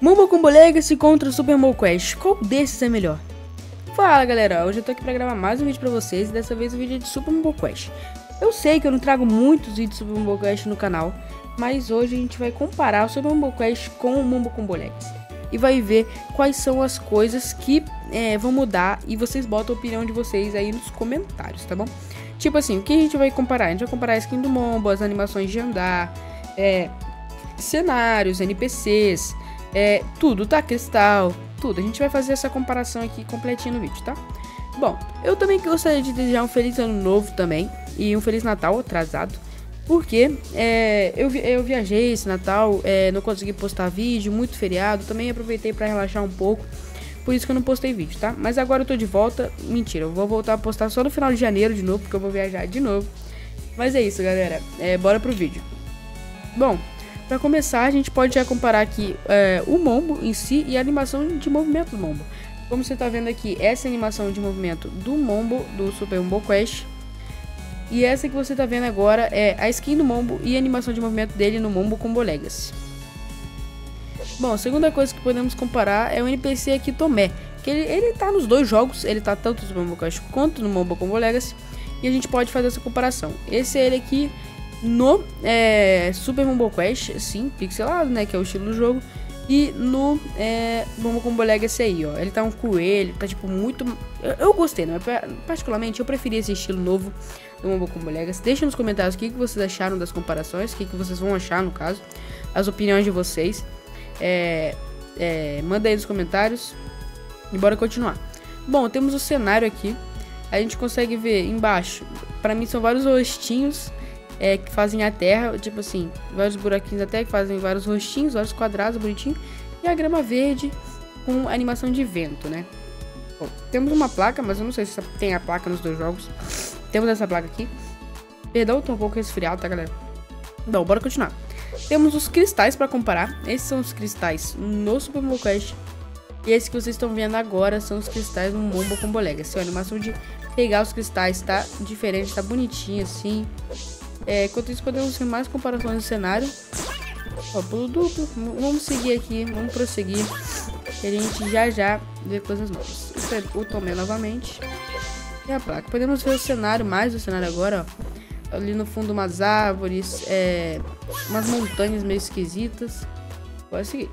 Mumbo Combo Legacy contra Super Mario Quest. Qual desses é melhor? Fala galera, hoje eu tô aqui pra gravar mais um vídeo pra vocês e dessa vez o um vídeo é de Super Mario Quest. Eu sei que eu não trago muitos vídeos de Super Mario Quest no canal, mas hoje a gente vai comparar o Super Mario Quest com o Mumbo Combo Legacy. E vai ver quais são as coisas que é, vão mudar e vocês botam a opinião de vocês aí nos comentários, tá bom? Tipo assim, o que a gente vai comparar? A gente vai comparar a skin do Mombo, as animações de andar, é, cenários, NPCs, é, tudo, tá? Cristal, tudo. A gente vai fazer essa comparação aqui completinho no vídeo, tá? Bom, eu também gostaria de desejar um feliz ano novo também e um feliz Natal atrasado. Porque é, eu, eu viajei esse Natal, é, não consegui postar vídeo, muito feriado. Também aproveitei para relaxar um pouco. Por isso que eu não postei vídeo, tá? Mas agora eu tô de volta. Mentira, eu vou voltar a postar só no final de janeiro de novo, porque eu vou viajar de novo. Mas é isso, galera. É, bora pro vídeo. Bom, para começar, a gente pode já comparar aqui é, o Mombo em si e a animação de movimento do Mombo. Como você está vendo aqui, essa animação de movimento do Mombo, do Super Mombo Quest. E essa que você está vendo agora é a skin do Mombo e a animação de movimento dele no Mombo Combo Legacy. Bom, a segunda coisa que podemos comparar é o NPC aqui Tomé. Que ele, ele tá nos dois jogos, ele tá tanto no Mombo Quest quanto no Mombo Combo Legacy. E a gente pode fazer essa comparação. Esse é ele aqui no é, Super Rumble Quest, sim, pixelado, né, que é o estilo do jogo. E no é, Bombo Combo Legacy aí, ó. Ele tá um coelho, tá tipo muito. Eu, eu gostei, né? Particularmente eu preferi esse estilo novo do Bombo Combo Legacy. Deixa nos comentários o que, que vocês acharam das comparações, o que, que vocês vão achar no caso, as opiniões de vocês. É, é, manda aí nos comentários e bora continuar. Bom, temos o cenário aqui. A gente consegue ver embaixo. Para mim são vários rostinhos é, que fazem a terra, tipo assim, vários buraquinhos até que fazem vários rostinhos, vários quadrados bonitinhos. E a grama verde com animação de vento, né? Bom, temos uma placa, mas eu não sei se tem a placa nos dois jogos. Temos essa placa aqui. Perdão, tô um pouco resfriado, tá, galera? Bom, bora continuar. Temos os cristais para comparar. Esses são os cristais no Super Mario Quest. E esse que vocês estão vendo agora são os cristais no Mombo Combo Legacy. A animação de pegar os cristais tá diferente, tá bonitinho assim. É, enquanto isso, podemos ver mais comparações do cenário. Ó, pulo duplo. Vamos seguir aqui, vamos prosseguir. E a gente já já vê coisas novas. É o Tomé novamente. E a placa. Podemos ver o cenário, mais o cenário agora, ó. Ali no fundo umas árvores, é, umas montanhas meio esquisitas. Pode seguir.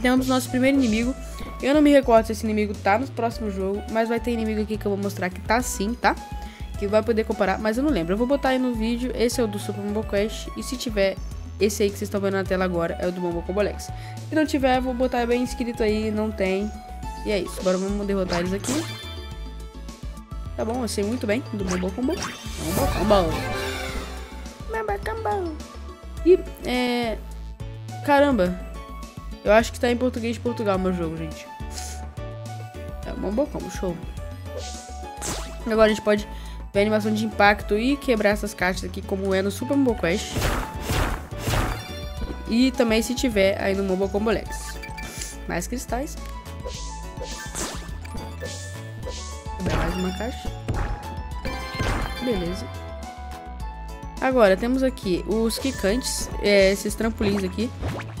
Temos nosso primeiro inimigo. Eu não me recordo se esse inimigo tá no próximo jogo, mas vai ter inimigo aqui que eu vou mostrar que tá sim, tá? Que vai poder comparar, mas eu não lembro. Eu vou botar aí no vídeo, esse é o do Super Mambo Quest, e se tiver esse aí que vocês estão vendo na tela agora, é o do Mambo Combolex. Se não tiver, vou botar bem escrito aí, não tem. E é isso, agora vamos derrotar eles aqui. Tá bom, eu sei muito bem do Mambo Combo. Mambo Combo. Mambo Combo. E, é... Caramba. Eu acho que tá em português de Portugal meu jogo, gente. É Mambo Combo, show. Agora a gente pode ver animação de impacto e quebrar essas caixas aqui, como é no Super Mobile Quest. E também se tiver aí no Mobile Combo. Mais cristais. Mais uma caixa. Beleza. Agora, temos aqui os quicantes, é, esses trampolins aqui.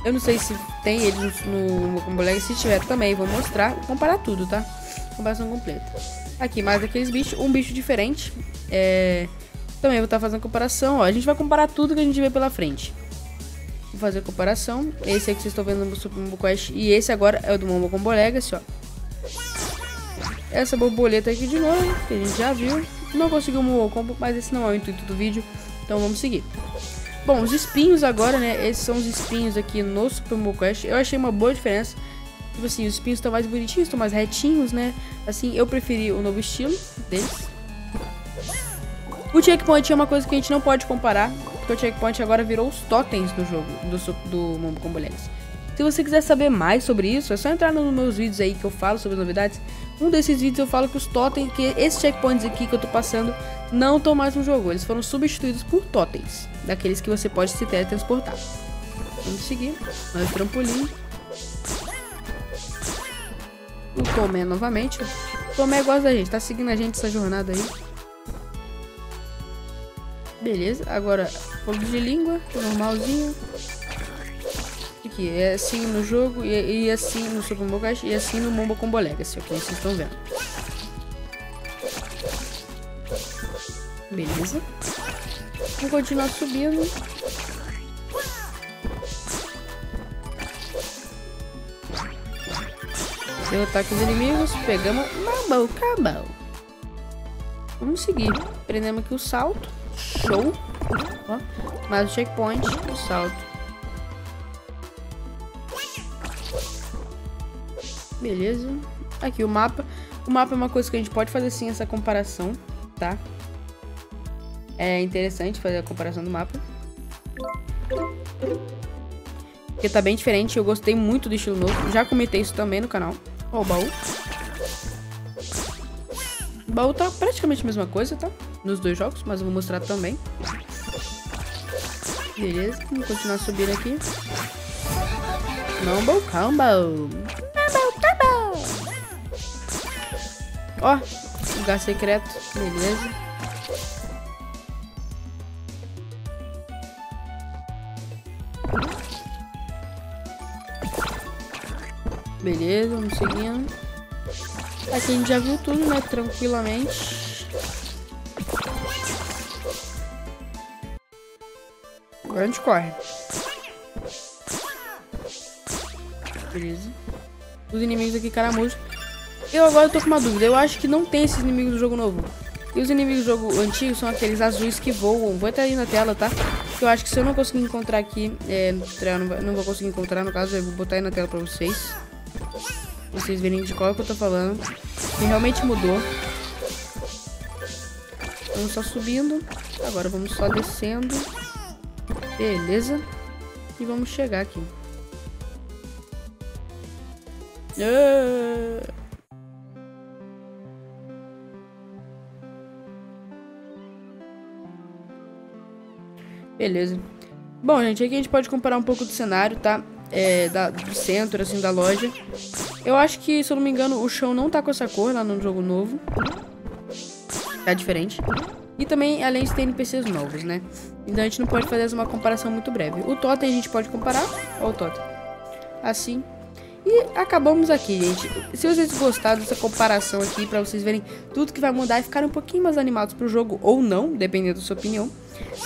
Eu não sei se tem eles no, no Legacy. Se tiver também, vou mostrar. Vou comparar tudo, tá? Comparação completa. Aqui, mais aqueles bichos. Um bicho diferente. É... Também vou estar tá fazendo comparação. Ó, a gente vai comparar tudo que a gente vê pela frente. Vou fazer comparação. Esse aqui vocês estão vendo no Super Mombo Quest. E esse agora é o do Combo Legacy, ó. Essa borboleta aqui de novo, que a gente já viu. Não conseguiu o combo, mas esse não é o intuito do vídeo. Então vamos seguir. Bom, os espinhos agora, né? Esses são os espinhos aqui no Super Mombo Quest. Eu achei uma boa diferença. Tipo assim, os espinhos estão mais bonitinhos, estão mais retinhos, né? Assim, eu preferi o novo estilo deles. O checkpoint é uma coisa que a gente não pode comparar, porque o checkpoint agora virou os totens do jogo, do, do Mombo Combo Legacy. Se você quiser saber mais sobre isso, é só entrar nos meus vídeos aí que eu falo sobre as novidades. Um desses vídeos eu falo que os totens, que esses checkpoints aqui que eu tô passando, não estão mais no jogo. Eles foram substituídos por totens, daqueles que você pode se teletransportar. Vamos seguir, mais trampolim. O Tomé novamente. O Tomé gosta da gente, tá seguindo a gente essa jornada aí. Beleza, agora fogo de língua, normalzinho. aqui. É assim no jogo e, e assim no Super Kart e assim no Mombo Combo Legacy, ok? Vocês estão vendo. Beleza. Vamos continuar subindo. Deu ataque os inimigos, pegamos. Acabou, acabou. Vamos seguir. Prendemos aqui o salto. Show. Ó, mais o checkpoint, o salto. Beleza. Aqui o mapa. O mapa é uma coisa que a gente pode fazer sim essa comparação, tá? É interessante fazer a comparação do mapa. Porque tá bem diferente. Eu gostei muito do estilo novo. Já comentei isso também no canal. Ó, o baú. O baú tá praticamente a mesma coisa, tá? Nos dois jogos, mas eu vou mostrar também. Beleza, vamos continuar subindo aqui. Numble Combo. Numble Combo. Ó, lugar secreto. Beleza. Beleza, vamos seguindo. Aqui a gente já viu tudo, né? Tranquilamente. Agora a gente corre. Beleza. Os inimigos aqui, caramujo. Eu agora tô com uma dúvida. Eu acho que não tem esses inimigos do jogo novo. E os inimigos do jogo antigo são aqueles azuis que voam. Vou até aí na tela, tá? Eu acho que se eu não conseguir encontrar aqui, é, não, vou conseguir encontrar, no caso, eu vou botar aí na tela pra vocês vocês verem de qual é que eu tô falando. Que realmente mudou. Vamos só subindo. Agora vamos só descendo. Beleza. E vamos chegar aqui. Ah! Beleza. Bom, gente, aqui a gente pode comparar um pouco do cenário, tá? É, da, do centro, assim, da loja. Eu acho que, se eu não me engano, o chão não tá com essa cor lá no jogo novo. Tá diferente. E também, além de ter NPCs novos, né? Então a gente não pode fazer uma comparação muito breve. O Totem a gente pode comparar. Olha o Totem. Assim. E acabamos aqui, gente. Se vocês gostaram dessa comparação aqui, pra vocês verem tudo que vai mudar e ficarem um pouquinho mais animados pro jogo, ou não, dependendo da sua opinião.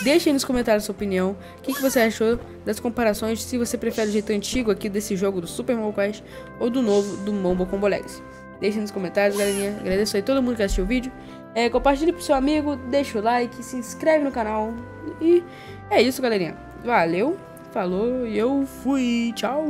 Deixe aí nos comentários sua opinião. O que, que você achou das comparações, se você prefere o jeito antigo aqui desse jogo do Super Mario Quest ou do novo do Mombo Combo Legacy. Deixe nos comentários, galerinha. Agradeço aí todo mundo que assistiu o vídeo. É, compartilhe pro seu amigo, deixa o like, se inscreve no canal. E é isso, galerinha. Valeu, falou e eu fui. Tchau.